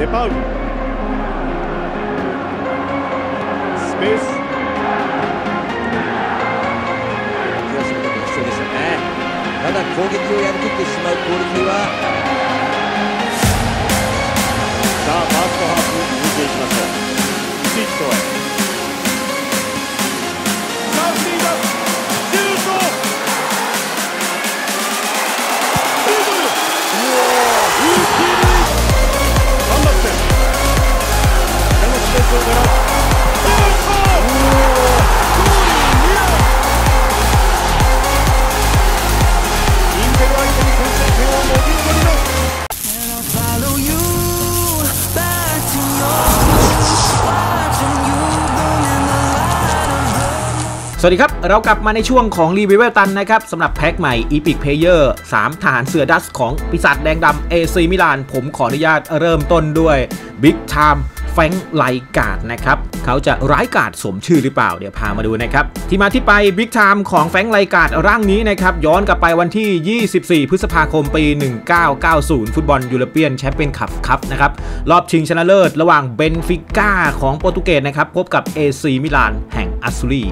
デパウル。スペース。気が必要ですよね。ただ攻撃をやりきってしまうクオリティは。さあファーストハーフ見ていきましょう。シットへさあスリーだ สวัสดีครับ เรากลับมาในช่วงของรีวิวเวลตันนะครับสำหรับแพ็กใหม่ Epic Player 3 ทหารเสือดัตช์ของปีศาจแดงดำ AC มิลาน ผมขออนุญาตเริ่มต้นด้วย Big Time แฟงไลกาดนะครับ เขาจะร้ายกาจสมชื่อหรือเปล่า เดี๋ยวพามาดูนะครับ ที่มาที่ไป Big Time ของแฟงไลกาดร่างนี้นะครับ ย้อนกลับไปวันที่ 24 พฤษภาคมปี 1990 ฟุตบอลยูโรเปียนแชมเปี้ยนคัพครับนะครับ รอบชิงชนะเลิศระหว่างเบนฟิก้าของโปรตุเกสนะครับ พบกับ AC มิลานแห่งอัสซูรี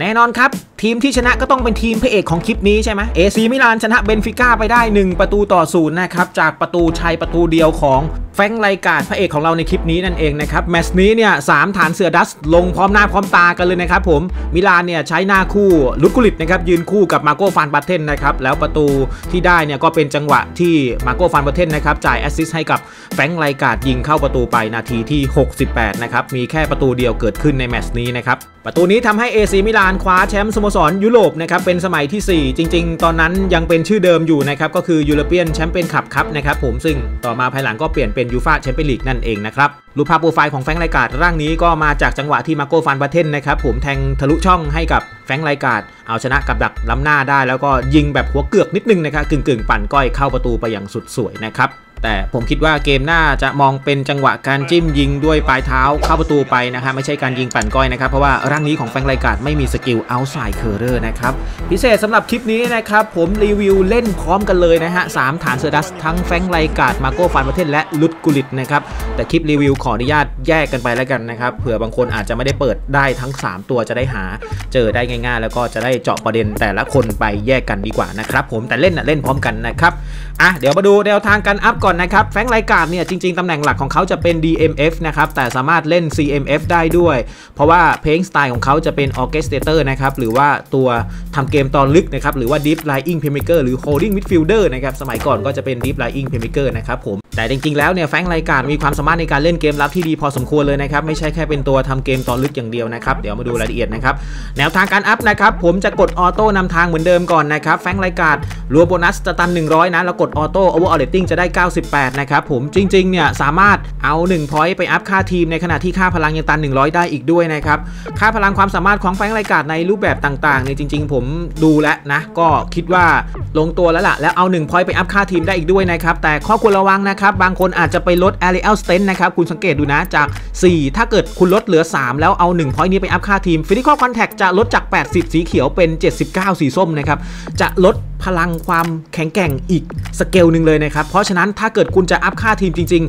แน่นอนครับ ทีมที่ชนะก็ต้องเป็นทีมพระเอกของคลิปนี้ใช่ไหมเอซีมิลานชนะเบนฟิก้าไปได้ 1 ประตูต่อศูนย์นะครับ จากประตูชัยประตูเดียวของแฟงไลกาดพระเอกของเราในคลิปนี้นั่นเองนะครับแมตช์นี้เนี่ยสามทหารเสือดัตช์ลงพร้อมหน้าพร้อมตากันเลยนะครับผมมิลานเนี่ยใช้หน้าคู่รุดกุลลิตนะครับยืนคู่กับมาร์โกฟานบาสเทนนะครับแล้วประตูที่ได้เนี่ยก็เป็นจังหวะที่มาร์โกฟานบาสเทนนะครับจ่าย assist ให้กับแฟงไลกาดยิงเข้าประตูไปนาทีที่ 68นะครับมีแค่ประตูเดียวเกิดขึ้นในแมตช์นี้นะครับประตูนี้ทำให้ AC มิลานการคว้าแชมป์สโมสรยุโรปนะครับเป็นสมัยที่ 4 จริง ๆ ตอนนั้นยังเป็นชื่อเดิมอยู่นะครับก็คือยูโรเปียนแชมเปี้ยนคัพครับนะครับผมซึ่งต่อมาภายหลังก็เปลี่ยนเป็นยูฟาแชมเปี้ยนลีกนั่นเองนะครับรูปภาพโปรไฟล์ของแฟรงค์ไรจ์การ์ดร่างนี้ก็มาจากจังหวะที่มาร์โกฟานบาสเทนนะครับผมแทงทะลุช่องให้กับแฟรงค์ไรจ์การ์ดเอาชนะกับดักล้ำหน้าได้ แล้วก็ยิงแบบหัวเกือกนิดนึงนะครับกึ่งๆ ปั่นก้อยเข้าประตูไปอย่างสุดสวยนะครับ แต่ผมคิดว่าเกมหน้าจะมองเป็นจังหวะการจิ้มยิงด้วยปลายเท้าเข้าประตูไปนะฮะไม่ใช่การยิงปั่นก้อยนะครับ เพราะว่าร่างนี้ของแฟงไลการ์ดไม่มี skill outside curler นะครับ พิเศษสำหรับคลิปนี้นะครับผมรีวิวเล่นพร้อมกันเลยนะฮะสามทหารเสือดัตช์ทั้งแฟรงค์ ไรจ์การ์ดมาร์โก ฟาน บาสเทน และรุดกุลลิตนะครับแต่คลิปรีวิวขออนุญาตแยกกันไปแล้วกันนะครับเผื่อบางคนอาจจะไม่ได้เปิดได้ทั้ง 3 ตัวจะได้หา เจอได้ง่าย ๆ แล้วก็จะได้เจาะประเด็นแต่ละคนไปแยกกันดีกว่านะครับผมแต่เล่นนะเล่นพร้อมกันนะครับอะเดี๋ยวมาดูแนวทางการอัพก่อนนะครับแฟรงค์ ไรจ์การ์ดเนี่ยจริงๆตำแหน่งหลักของเขาจะเป็น DMF นะครับแต่สามารถเล่น CMF ได้ด้วย เพราะว่า play style ของเขาจะเป็น Orchestrator นะครับหรือว่าตัวทำเกมตอนลึกนะครับหรือว่า Deep Lying Playmaker หรือ Holding Midfielder นะครับสมัยก่อนก็จะเป็น Deep Lying Playmaker นะครับผมแต่จริงๆแล้วเนี่ยแฟรงค์ ไรจ์การ์ดมีความสามารถในการเล่นเกมรับที่ดีพอสมควรเลยนะครับไม่ใช่แค่เป็นตัวทำเกมตอนลึกอย่างเดียวนะครับเดี๋ยวมาดูรายละเอียดนะครับแนวทางการอัพนะครับผมจะกด auto นำทางเหมือนเดิมก่อนนะครับแฟรงค์ ไรจ์การ์ดรวมโบนัสจะตัน 100 นะแล้วกด auto overall rating จะได้98นะครับผมจริงๆ เนี่ยสามารถเอา1 point ไปอัพค่าทีมในขณะที่ค่าพลังยังตัน 100 ได้อีกด้วยนะครับ ค่าพลังความสามารถของแฟงค์ไลการในรูปแบบต่างๆเนี่ยจริง ๆ ผมดูแล้วนะ ก็คิดว่าลงตัวแล้วล่ะ แล้วเอา 1 point ไปอัพค่าทีมได้อีกด้วยนะครับ แต่ข้อควรระวังนะครับ บางคนอาจจะไปลด Aerial Strength นะครับ คุณสังเกตดูนะจาก 4 ถ้าเกิดคุณลดเหลือ 3 แล้วเอา 1 point นี้ไปอัพค่าทีม Physical Contact จะลดจาก 80 สีเขียวเป็น 79 สีส้มนะครับจะลดพลังความแข็งแกร่งอีกสเกลหนึ่งเลยนะครับเพราะฉะนั้นถ้าาเกิดคุณจะอัพค่าทีมจริง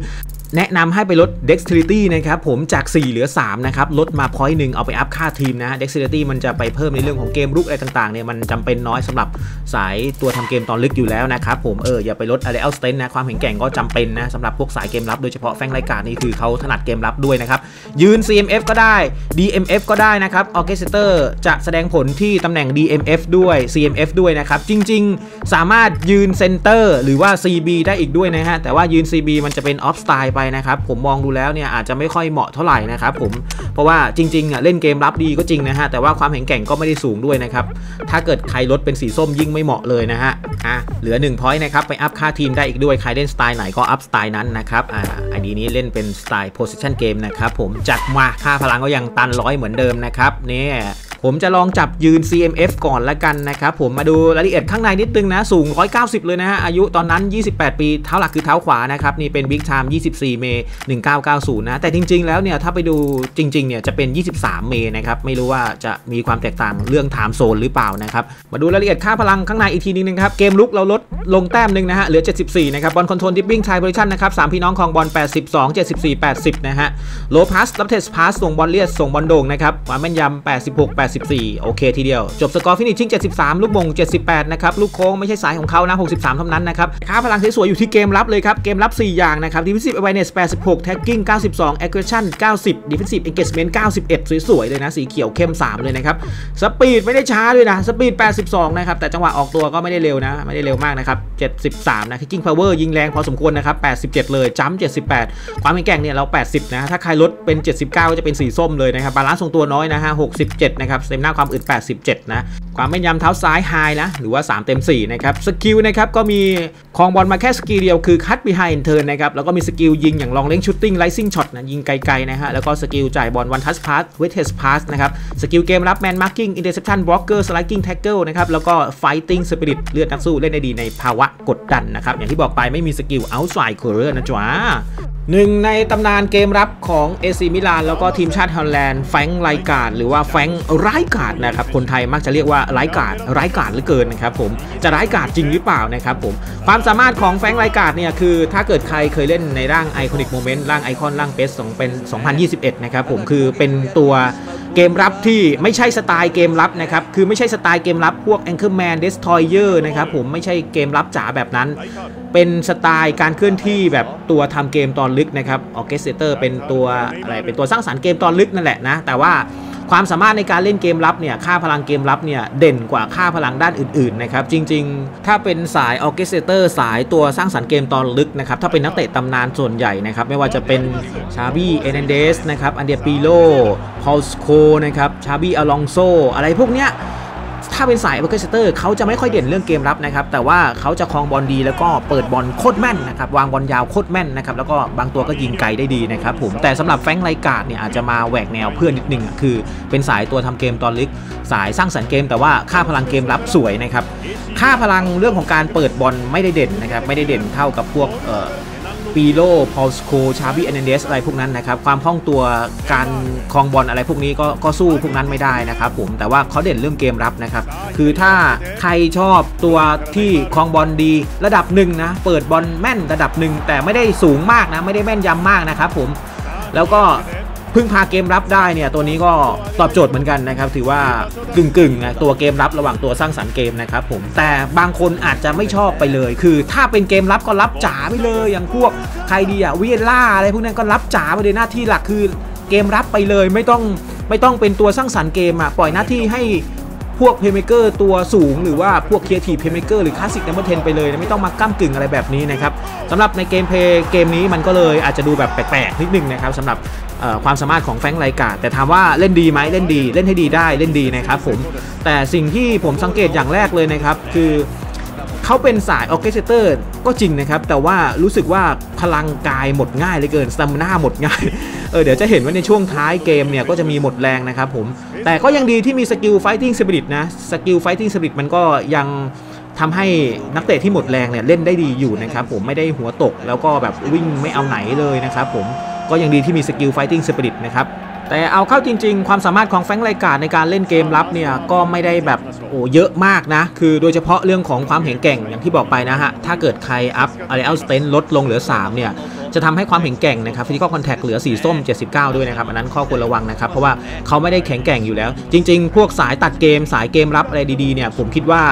แนะนำให้ไปลด dexterity นะครับผมจาก 4 เหลือ 3 นะครับ ลดมา point หนึ่งเอาไปอัพค่าทีมนะ dexterity มันจะไปเพิ่มในเรื่องของเกมรุกอะไรต่างๆเนี่ยมันจำเป็นน้อยสำหรับสายตัวทำเกมตอนลึกอยู่แล้วนะครับผมเอออย่าไปลด aerial strength นะความแข็งแกร่งก็จำเป็นนะสำหรับพวกสายเกมรับโดยเฉพาะแฟงรายการนี่คือเขาถนัดเกมรับด้วยนะครับยืน CMF ก็ได้ DMF ก็ได้นะครับ orchestrator จะแสดงผลที่ตำแหน่ง DMF ด้วย CMF ด้วยนะครับจริง ๆ สามารถยืน center หรือว่า CB ได้อีกด้วยนะฮะแต่ว่ายืน CB มันจะเป็น off style ไปนะครับผมมองดูแล้วเนี่ยอาจจะไม่ค่อยเหมาะเท่าไหร่นะครับผมเพราะว่าจริงๆอะเล่นเกมรับดีก็จริงนะฮะแต่ว่าความแข็งแกร่งก็ไม่ได้สูงด้วยนะครับถ้าเกิดใครลดเป็นสีส้มยิ่งไม่เหมาะเลยนะฮะอะเหลือ1 point นะครับไปอัพค่าทีมได้อีกด้วยใครเล่นสไตล์ไหนก็อัพสไตล์นั้นนะครับอ่าอันนี้นี้เล่นเป็นสไตล์ position game นะครับผมจัดมาค่าพลังก็ยังตันร้อยเหมือนเดิมนะครับนี่ ผมจะลองจับยืน CMF ก่อนละกันนะครับผมมาดูรายละเอียดข้างในนิดนึงนะ สูง 190 เลยนะฮะ อายุตอนนั้น 28 ปี เท้าหลักคือเท้าขวานะครับ นี่เป็น Big Time 24 เม1990 นะ แต่จริง ๆ แล้วเนี่ย ถ้าไปดูจริง ๆ เนี่ย จะเป็น 23 เมนะครับ ไม่รู้ว่าจะมีความแตกต่างเรื่อง Time Zone หรือเปล่านะครับ มาดูรายละเอียดค่าพลังข้างในอีกทีนึงนะครับ เกมลุกเราลดลงแต้มนึงนะฮะ เหลือ 74 นะครับ ball control dribbling tight possession นะครับสามพี่น้องของบอล82 74 80 นะฮะ low pass lofted pass ส่งบอลเรียดส่งบอลโด่งนะครับความแม่นยำ86 84 โอเคทีเดียว จบสกอร์ finishing 73 ลูกโหม่ง 78 นะครับ ลูกโค้งไม่ใช่สายของเขานะ 63 เท่านั้นนะครับค่าพลังสวยๆอยู่ที่เกมรับเลยครับ เกมรับ 4 อย่างนะครับ defensive awareness 86 tackling 92 aggression 90 defensive engagement 91 สวยๆ เลยนะ สีเขียวเข้ม 3 เลยนะครับ speed ไม่ได้ช้าด้วยนะ speed 82 นะครับ แต่จังหวะออกตัวก็ไม่ได้เร็วนะ ไม่ได้เร็วมากนะครับ 73 นะ kicking power ยิงแรงพอสมควรนะครับ 87 เลยจัม78 ความแข็งแกร่งเนี่ยเรา 80 นะ ถ้าใครลดเป็น 79 ก็จะเป็นสีส้มเลยนะครับ balance ทรงตัวน้อยนะฮะ67 นะครับ stamina ความอึด 87 นะ ความแม่นยำเท้าซ้าย high นะหรือว่า 3 เต็ม 4 นะครับ skill นะครับก็มีครองบอลมาแค่ skill เดียวคือ cut behind turn นะครับ แล้วก็มี skill ยิงอย่าง long range shooting rising shot นะยิงไกลๆนะฮะ แล้วก็ skill จ่ายบอล one touch pass weighted pass นะครับ skill เกมรับ man marking interception blocker sliding tackle นะครับแล้วก็ fighting spirit เลือดนักสู้เล่นได้ดีในภาวะกดดันนะครับอย่างที่บอกไปไม่มี skill outside curler นะจ๊ะ หนึ่งในตำนานเกมรับของเอซีมิลานแล้วก็ทีมชาติฮอลแลนด์แฟงไลกาดหรือว่าแฟงไร้กาดนะครับคนไทยมักจะเรียกว่าร้ายกาจร้ายกาจเหลือเกินนะครับผมจะร้ายกาจจริงหรือเปล่านะครับผมความสามารถของแฟงไรกาดเนี่ยคือถ้าเกิดใครเคยเล่นในร่าง iconic moment ร่างไอคอนร่าง base สองเป็น 2021 นะครับผมคือเป็นตัว เกมรับที่ไม่ใช่สไตล์เกมรับนะครับ คือไม่ใช่สไตล์เกมรับพวก Anchorman Destroyer นะครับผมไม่ใช่เกมรับจ๋าแบบนั้น เป็นสไตล์การเคลื่อนที่แบบตัวทำเกมตอนลึกนะครับ orchestrator เป็นตัวอะไรเป็นตัวสร้างสรรค์เกมตอนลึกนั่นแหละนะ แต่ว่า ความสามารถในการเล่นเกมรับเนี่ยค่าพลังเกมรับเนี่ยเด่นกว่าค่าพลังด้านอื่นๆนะครับจริงๆ ถ้าเป็นสาย orchestrator สายตัวสร้างสรรค์เกมตอนลึกนะครับถ้าเป็นนักเตะตำนานส่วนใหญ่นะครับไม่ว่าจะเป็นชาบี เอร์นานเดซนะครับอันเดรียปีร์โลพอลสโคลส์นะครับชาบี อลอนโซอะไรพวกเนี้ย ถ้าเป็นสาย o r c h e s t r เขาจะไม่ค่อยเด่นเรื่องเกมรับนะครับแต่ว่าเขาจะครองบอลดีแล้วก็เปิดบอลโคตรแม่นนะครับวางบอลยาวโคตรแม่นนะครับแล้วก็บางตัวก็ยิงไกลได้ดีนะครับผมแต่สำหรับแฟงไลกาดเนี่ยอาจจะมาแหวกแนวเพื่อนนิดนึงอะคือเป็นสายตัวทำเกมตอนลึก สายสร้างสรรค์เกม แต่ว่าค่าพลังเกมรับสวยนะครับค่าพลังเรื่องของการเปิดบอลไม่ได้เด่นนะครับไม่ได้เด่นเท่ากับพวกเอ่อ ปีโลพอลสโค ชาบีแอนเดสอะไรพวกนั้นนะครับ ความคล่องตัวการคลองบอลอะไรพวกนี้ก็ก็สู้พวกนั้นไม่ได้นะครับผม แต่ว่าเขาเด่นเรื่องเกมรับนะครับ คือถ้าใครชอบตัวที่คลองบอลดีระดับหนึ่งนะ เปิดบอลแม่นระดับหนึ่งแต่ไม่ได้สูงมากนะ ไม่ได้แม่นยำมากนะครับผม แล้วก็ พึ่งพาเกมรับได้เนี่ยตัวนี้ก็ตอบโจทย์เหมือนกันนะครับถือว่ากึ่งกึ่งๆนะตัวเกมรับระหว่างตัวสร้างสรรค์เกมนะครับผมแต่บางคนอาจจะไม่ชอบไปเลย คือถ้าเป็นเกมรับก็รับจ๋าไปเลย อย่างพวกใครดีอะเวียล่าอะไรพวกนั้นก็รับจ๋าไปเลยหน้าที่หลักคือเกมรับไปเลยไม่ต้องไม่ต้องเป็นตัวสร้างสรรค์เกมอะปล่อยหน้าที่ให้ พวก playmaker ตัวสูง หรือว่าพวก creative playmaker หรือ classic number ten ไปเลยไม่ต้องมาก้ากึ่งอะไรแบบนี้นะครับสำหรับใน gameplay เกมนี้มันก็เลยอาจจะดูแบบแปลกๆนิดนึงนะครับสำหรับความสามารถของแฟงไลกาแต่ถามว่าเล่นดีไหมเล่นดี เล่นให้ดีได้เล่นดีนะครับผมแต่สิ่งที่ผมสังเกตอย่างแรกเลยนะครับคือ เขาเป็นสาย orchestrator ก็จริงนะครับ แต่ว่ารู้สึกว่าพลังกายหมดง่ายเลือเกิน stamina หมดง่าย เออเดี๋ยวจะเห็นว่าในช่วงท้ายเกมเนี่ยก็จะมีหมดแรงนะครับผม แต่ก็ยังดีที่มีสกิล fighting spirit นะ สกิล fighting spirit มันก็ยังทำให้นักเตะที่หมดแรงเนี่ยเล่นได้ดีอยู่นะครับผมไม่ได้หัวตกแล้วก็แบบวิ่งไม่เอาไหนเลยนะครับผมก็ยังดีที่มีสกิล fighting spirit นะครับ แต่เอาเข้าจริง ๆ ความสามารถของแฟงไลการ์ดในการเล่นเกมรับเนี่ยก็ไม่ได้แบบโอ้เยอะมากนะ คือโดยเฉพาะเรื่องของความแข็งแกร่งอย่างที่บอกไปนะฮะ ถ้าเกิดใครอัพอะไรเอา strength ลดลงเหลือ 3 เนี่ย จะทำให้ความแข็งแก่งนะครับ physical contact เหลือสีส้ม 79 ด้วยนะครับ อันนั้นข้อควรระวังนะครับ เพราะว่าเขาไม่ได้แข็งแกร่งอยู่แล้ว จริง ๆ พวกสายตัดเกมสายเกมรับอะไรดีๆเนี่ยผมคิดว่า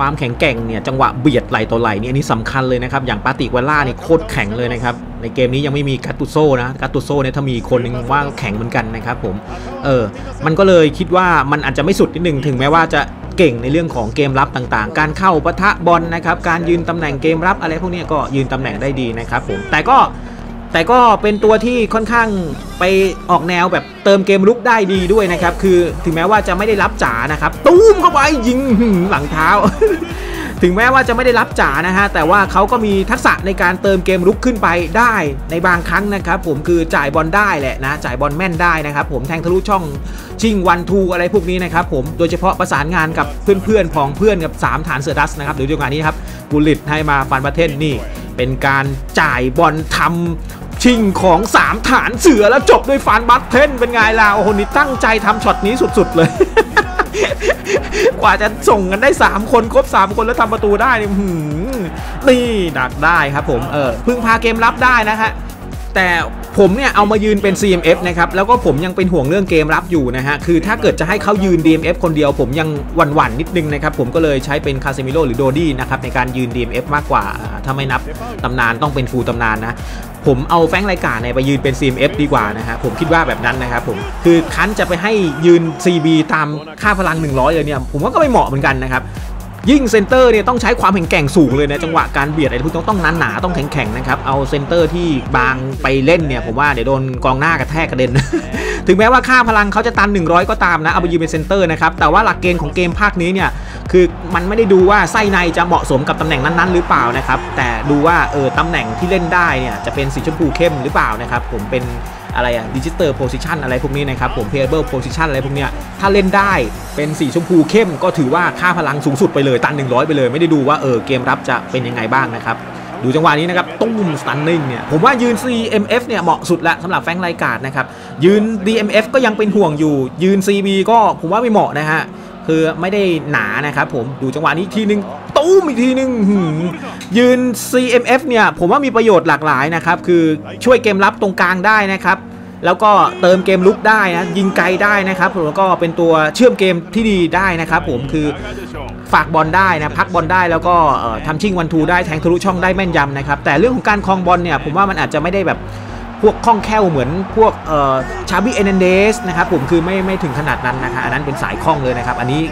ความแข็งแกร่งเนี่ยจังหวะเบียดไหล่ต่อไหล่เนี่ยอันนี้สำคัญเลยนะครับอย่างปาทริค วิเอร่าเนี่ยโคตรแข็งเลยนะครับในเกมนี้ยังไม่มีกัตตุโซนะกัตตุโซเนี่ยถ้ามีคนหนึงว่าแข็งเหมือนกันนะครับผมเออมันก็เลยคิดว่ามันอาจจะไม่สุดนิดหนึ่งถึงแม้ว่าจะเก่งในเรื่องของเกมรับต่างๆ การเข้าปะทะบอลนะครับการยืนตำแหน่งเกมรับอะไรพวกนี้ก็ยืนตำแหน่งได้ดีนะครับผมแต่ก็ แต่ก็เป็นตัวที่ค่อนข้างไปออกแนวแบบเติมเกมลุกได้ดีด้วยนะครับ คือถึงแม้ว่าจะไม่ได้รับจ๋านะครับตูมเข้าไปยิงหลังเท้า ถึงแม้ว่าจะไม่ได้รับจ๋านะฮะแต่ว่าเขาก็มีทักษะในการเติมเกมรุกขึ้นไปได้ในบางครั้งนะครับ ผมคือจ่ายบอลได้แหละนะจ่ายบอลแม่นได้นะครับ ผมแทงทะลุช่องชิงวันทูอะไรพวกนี้นะครับผมโดยเฉพาะประสานงานกับเพื่อนๆของเพื่อนกับ 3 ฐานเสือดัสนะครับหรือจังหวะนี้ครับบุลิตให้มาฟันประเทศนี่เป็นการจ่ายบอลทำ ชิงของ 3 ฐานเสือแล้วจบด้วยฟานบัตเทนเป็นไงล่ะโอ้โหนี่ตั้งใจทำช็อตนี้สุดๆเลย กว่าจะส่งกันได้ 3 คนครบ 3 คนแล้วทำประตูได้นี่หืมนี่ดักได้ครับผมเออพึ่งพาเกมรับได้นะฮะแต่ ผมเนี่ยเอามายืนเป็น CMF นะครับแล้วก็ผมยังเป็นห่วงเรื่องเกมรับอยู่นะฮะคือถ้าเกิดจะให้เขายืน DMF คนเดียวผมยังหวั่นๆนิดนึงนะครับผมก็เลยใช้เป็นคาเซมิโ o หรือโดดี้นะครับในการยืน DMF มากกว่าถ้าไม่นับตำนานต้องเป็นฟูลตำนานนะผมเอาแฟงรายการเนี่ยไปยืนเป็น CMF ดีกว่านะฮะผมคิดว่าแบบนั้นนะครับผมคือครั้นจะไปให้ยืน CB ตามค่าพลัง 100 เลยเนี่ยผมว่าก็ไม่เหมาะเหมือนกันนะครับ ยิ่งเซนเตอร์เนี่ยต้องใช้ความแข็งแกร่งสูงเลยนะจังหวะการเบียดอะไรพวกนี้ต้องหนาๆต้องแข็งๆนะครับเอาเซนเตอร์ที่บางไปเล่นเนี่ยผมว่าเดี๋ยวโดนกองหน้ากระแทกกระเด็น ถึงแม้ว่าค่าพลังเขาจะตัน 100 ก็ตามนะเอาไปยืนเป็นเซนเตอร์นะครับแต่ว่าหลักเกณฑ์ของเกมภาคนี้เนี่ยคือมันไม่ได้ดูว่าไส้ในจะเหมาะสมกับตำแหน่งนั้นๆ หรือเปล่านะครับแต่ดูว่าเออตำแหน่งที่เล่นได้เนี่ยจะเป็นสีชมพูเข้มหรือเปล่านะครับผมเป็น อะไรอะดิจิตอลโพซิชันอะไรพวกนี้นะครับผม playable position อะไรพวกเนี้ยถ้าเล่นได้เป็นสีชมพูเข้มก็ถือว่าค่าพลังสูงสุดไปเลยตัน 100 ไปเลย ไม่ได้ดูว่าเออเกมรับจะเป็นยังไงบ้างนะครับดูจังหวะนี้นะครับตุ้มสตันนิ่งเนี่ยผมว่ายืน CMF เนี่ยเหมาะสุดละสำหรับแฟงไลการ์ดนะครับยืน DMF ก็ยังเป็นห่วงอยู่ ยืน CB ก็ผมว่าไม่เหมาะนะฮะคือไม่ได้หนานะครับผมดูจังหวะนี้ทีนึง ตุ้มอีกทีนึงยืน CMF เนี่ย ผมว่ามีประโยชน์หลากหลายนะครับ คือช่วยเกมรับตรงกลางได้นะครับ แล้วก็เติมเกมลุกได้นะ ยิงไกลได้นะครับแล้วก็เป็นตัวเชื่อมเกมที่ดีได้นะครับผมคือฝากบอลได้นะพักบอลได้แล้วก็ทำชิงวันทูได้แทงทะลุช่องได้แม่นยำนะครับ แต่เรื่องของการคลองบอลเนี่ยผมว่ามันอาจจะไม่ได้แบบพวกคล่องแคล่วเหมือนพวกชาบิเอเนเดสนะครับผมคือไม่ไม่ถึงขนาดนั้นนะครับอันนั้นเป็นสายคล่องเลยนะครับ อันนี้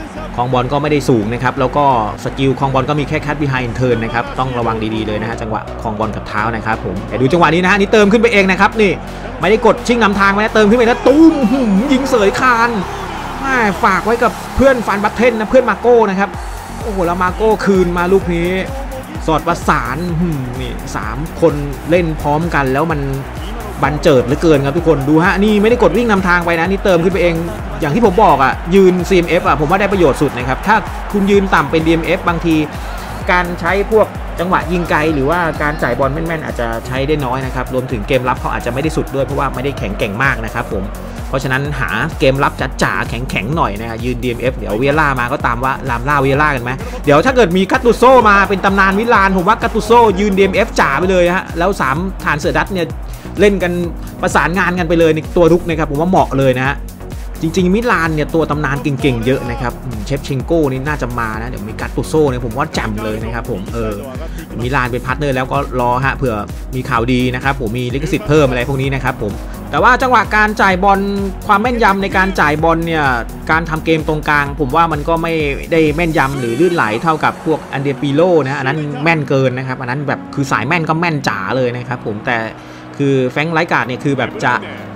ครองบอลก็ไม่ได้สูงนะครับ แล้วก็สกิลครองบอลก็มีแค่ cut behind turn นะครับ ต้องระวังดีๆเลยนะฮะจังหวะครองบอลกับเท้านะครับผมแต่ดูจังหวะนี้นะฮะนี่เติมขึ้นไปเองนะครับนี่ไม่ได้กดวิ่งนำทางไปนะเติมขึ้นไปแล้วตุ้มยิงเสยคานแม่ฝากไว้กับเพื่อนฟานบาสเท่นนะเพื่อนมาร์โก้นะครับโอ้โหแล้วมาร์โก้คืนมาลูกนี้สอดประสานนี่สามคนเล่นพร้อมกันแล้วมัน บรรเจิดเหลือเกินครับทุกคนดูฮะนี่ไม่ได้กดวิ่งนำทางไปนะนี่เติมขึ้นไปเอง อย่างที่ผมบอกอะยืน CMF อะผมว่าได้ประโยชน์สุดนะครับถ้าคุณยืนต่ำเป็น DMF บางที การใช้พวกจังหวะยิงไกลหรือว่าการจ่ายบอลแม่นๆ อาจจะใช้ได้น้อยนะครับรวมถึงเกมรับเขาอาจจะไม่ได้สุดด้วยเพราะว่าไม่ได้แข็งแกร่งมากนะครับผมเพราะฉะนั้นหาเกมรับจ๋าๆแข็งๆหน่อยนะยืน DMF เดี๋ยวเวียล่ามาก็ตามว่าลามล่าเวียล่ากันไหมเดี๋ยวถ้าเกิดมีกัตตุโซมาเป็นตำนานมิลานผมว่ากัตตุโซยืน DMF จ๋าไปเลยฮะแล้วสามฐานเสือดัตเนี่ย เล่นกันประสานงานกันไปเลยในตัวรุกนะครับผมว่าเหมาะเลยนะฮะจริงๆมิลานเนี่ยตัวตำนานเก่งๆเยอะนะครับเชฟเชนโก้นี่น่าจะมานะเดี๋ยวมีกัตตุโซ่เนี่ยผมว่าแจ่มเลยนะครับผมเออมิลานเป็น partner แล้วก็รอฮะเผื่อมีข่าวดีนะครับผมมีลิขสิทธิ์เพิ่มอะไรพวกนี้นะครับผมแต่ว่าจังหวะการจ่ายบอลความแม่นยำในการจ่ายบอลเนี่ยการทำเกมตรงกลาง ผมว่ามันก็ไม่ได้แม่นยำหรือลื่นไหลเท่ากับพวกอันเดปิโลนะอันนั้นแม่นเกินนะครับอันนั้นแบบคือสายแม่นก็แม่นจ๋าเลยนะครับผมแต่ คือแฟงไลการ์ดเนี่ยคือแบบจะ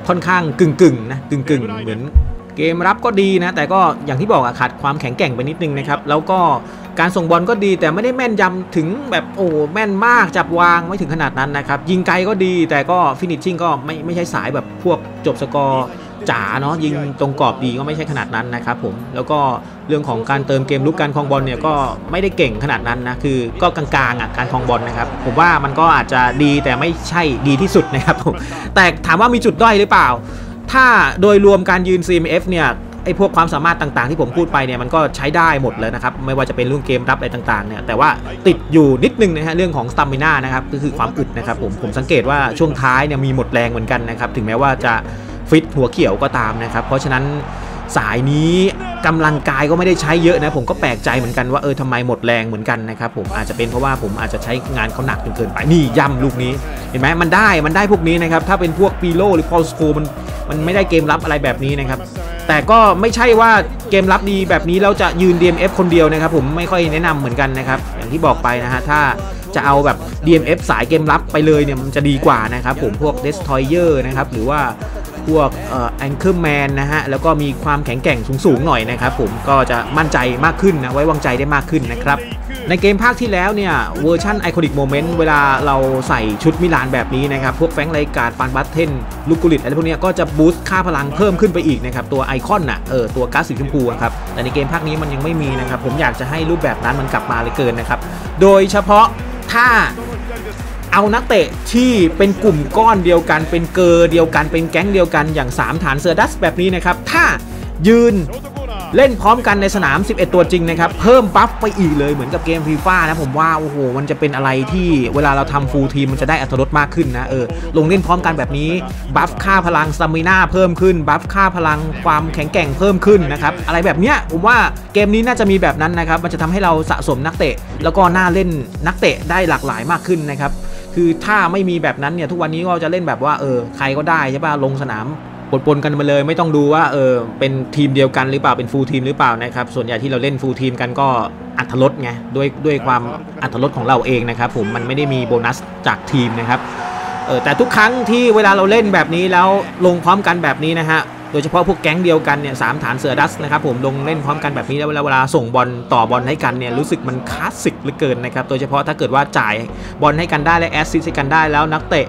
ค่อนข้างกึ่งๆนะกึ่งๆเหมือนเกมรับก็ดีนะ แต่ก็อย่างที่บอกอะขาดความแข็งแกร่งไปนิดนึงนะครับ แล้วก็การส่งบอลก็ดีแต่ไม่ได้แม่นยำถึงแบบโอ้แม่นมากจับวางไม่ถึงขนาดนั้นนะครับ ยิงไกลก็ดีแต่ก็ finishing ก็ไม่ไม่ใช่สายแบบพวกจบสกอร์ จ๋าเนาะยิงตรงกรอบดีก็ไม่ใช่ขนาดนั้นนะครับผมแล้วก็เรื่องของการเติมเกมลุกการครองบอลเนี่ยก็ไม่ได้เก่งขนาดนั้นนะคือก็กลางๆอะการครองบอลนะครับผมว่ามันก็อาจจะดีแต่ไม่ใช่ดีที่สุดนะครับผมแต่ถามว่ามีจุดด้อยหรือเปล่า ถ้าโดยรวมการยืน CMF เนี่ยไอ้พวกความสามารถต่างๆ ที่ผมพูดไปเนี่ยมันก็ใช้ได้หมดเลยนะครับไม่ว่าจะเป็นเรื่องเกมรับอะไรต่างๆเนี่ยแต่ว่าติดอยู่นิดนึงนะฮะเรื่องของสต a มิน่านะครับก็คือความอึดนะครับผมผมสังเกตว่าช่วงท้ายเนี่ยมีหมดแรงเหมือนกันนะครับถึงแม้ว่าจะ ฟิตหัวเขียวก็ตามนะครับ เพราะฉะนั้นสายนี้กำลังกายก็ไม่ได้ใช้เยอะนะ ผมก็แปลกใจเหมือนกันว่าเออทำไมหมดแรงเหมือนกันนะครับผมอาจจะเป็นเพราะว่าผมอาจจะใช้งานเขาหนักจนเกินไปนี่ย่ำลูกนี้เห็นไหมมันได้มันได้พวกนี้นะครับถ้าเป็นพวกปีโลหรือพอลสโคมันมันไม่ได้เกมรับอะไรแบบนี้นะครับ แต่ก็ไม่ใช่ว่าเกมรับดีแบบนี้เราจะยืน DMF คนเดียวนะครับ ผมไม่ค่อยแนะนำเหมือนกันนะครับอย่างที่บอกไปนะฮะถ้าจะเอาแบบ DMF สายเกมรับไปเลยเนี่ยมันจะดีกว่านะครับผมพวก Destroyer นะครับหรือว่า พวกเอ่อ Anchorman นะฮะ แล้วก็มีความแข็งแกร่งสูงๆหน่อยนะครับผมก็จะมั่นใจมากขึ้นนะ ไว้วางใจได้มากขึ้นนะครับ ในเกมภาคที่แล้วเนี่ย เวอร์ชัน iconic moment เวลาเราใส่ชุดมิลานแบบนี้นะครับ พวกแฟรงค์ ไรจ์การ์ด ฟานบาสเท่น รุด กุลลิตอะไรพวกเนี้ยก็จะ boost ค่าพลังเพิ่มขึ้นไปอีกนะครับ ตัวไอคอนน่ะเออตัวก๊าซสีชมพูครับแต่ในเกมภาคนี้มันยังไม่มีนะครับผมอยากจะให้รูปแบบนั้นมันกลับมาเหลือเกินนะครับโดยเฉพาะถ้า เอานักเตะที่เป็นกลุ่มก้อนเดียวกัน เป็นเกอร์เดียวกัน เป็นแก๊งเดียวกันอย่าง 3 ฐานเสือดัสแบบนี้นะครับ ถ้ายืนเล่นพร้อมกันในสนาม 11 ตัวจริงนะครับ เพิ่มบัฟไปอีกเลยเหมือนกับเกมฟีฟ่านะผมว่า โอ้โห มันจะเป็นอะไรที่เวลาเราทำฟูลทีมมันจะได้อัตรดมากขึ้นนะเออลงเล่นพร้อมกันแบบนี้ บัฟค่าพลังสามินาเพิ่มขึ้น บัฟค่าพลังความแข็งแกร่งเพิ่มขึ้นนะครับ อะไรแบบเนี้ยผมว่าเกมนี้น่าจะมีแบบนั้นนะครับ มันจะทำให้เราสะสมนักเตะ แล้วก็หน้าเล่นนักเตะได้หลากหลายมากขึ้นนะครับ คือถ้าไม่มีแบบนั้นเนี่ยทุกวันนี้ก็จะเล่นแบบว่าเออใครก็ได้ใช่ป่ะลงสนามปนๆกันมาเลยไม่ต้องดูว่าเออเป็นทีมเดียวกันหรือเปล่าเป็นฟูลทีมหรือเปล่านะครับส่วนใหญ่ที่เราเล่นฟูลทีมกันก็อัธรสไงด้วยด้วยความอัธรสของเราเองนะครับผมมันไม่ได้มีโบนัสจากทีมนะครับเออแต่ทุกครั้งที่เวลาเราเล่นแบบนี้แล้วลงพร้อมกันแบบนี้นะฮะ โดยเฉพาะพวกแก๊งเดียวกันเนี่ยสามฐานเสือดัสนะครับผมลงเล่นพร้อมกันแบบนี้แล้วเวลาเวลาส่งบอลต่อบอลให้กันเนี่ยรู้สึกมันคลาสสิกเหลือเกินนะครับโดยเฉพาะถ้าเกิดว่าจ่ายบอลให้กันได้และ assist ให้กันได้แล้วนักเตะ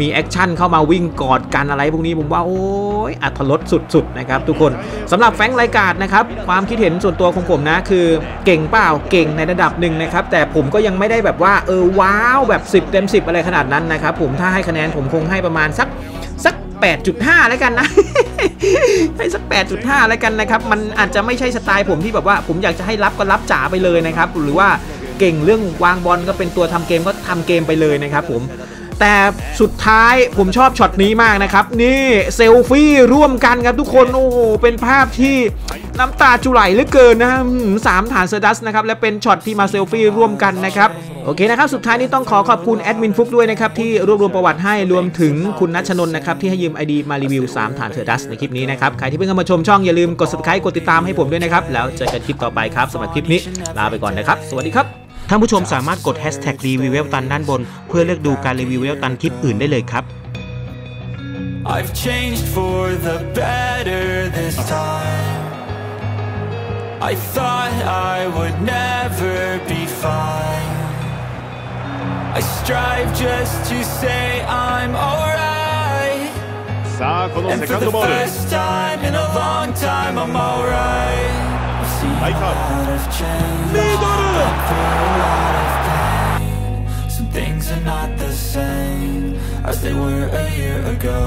มี action เข้ามาวิ่งกอดกันอะไรพวกนี้ผมว่าโอ้ยอรรถรสสุดๆนะครับทุกคนสำหรับแฟรงค์ไรจ์การ์ดนะครับความคิดเห็นส่วนตัวของผมนะคือเก่งเปล่าเก่งในระดับหนึ่งนะครับแต่ผมก็ยังไม่ได้แบบว่าเออว้าวแบบ 10 เต็ม 10 อะไรขนาดนั้นนะครับผมถ้าให้คะแนนผมคงให้ประมาณสัก 8.5 แล้วกันนะ ให้สัก 8.5 แล้วกันนะครับ มันอาจจะไม่ใช่สไตล์ผมที่แบบว่า ผมอยากจะให้รับก็รับจ๋าไปเลยนะครับ หรือว่าเก่งเรื่องวางบอลก็เป็นตัวทำเกมก็ทำเกมไปเลยนะครับผม แต่สุดท้ายผมชอบช็อตนี้มากนะครับ นี่เซลฟี่ร่วมกันครับทุกคน โอ้โห เป็นภาพที่น้ำตาจะไหลเหลือเกินนะสามทหารเสือดัตช์นะครับ และเป็นช็อตที่มาเซลฟี่ร่วมกันนะครับโอเคนะครับ สุดท้ายนี้ต้องขอขอบคุณแอดมินฟุกด้วยนะครับ ที่รวบรวมประวัติให้รวมถึงคุณนัชนน์นะครับ ที่ให้ยืม ID มารีวิว 3 ทหารเสือดัตช์ในคลิปนี้นะครับ ใครที่เพิ่งเข้ามาชมช่องอย่าลืมกด subscribe กดติดตามให้ผมด้วยนะครับ แล้วเจอกันคลิปต่อไปครับสำหรับคลิปนี้ ลาไปก่อนนะครับ สวัสดีครับ ท่านผู้ชมสามารถกด hashtag รีวิวเวลตันด้านบน เพื่อเลือกดูการรีวิวเวลตันคลิปอื่นได้เลยครับ I've changed for the better this time. I thought I would never be fine. I strive just to say I'm alright. さあこの And セ for カン the ドボール first time in a long time, I'm alright. 마이크 미도르 Things are not the same as they were a year ago.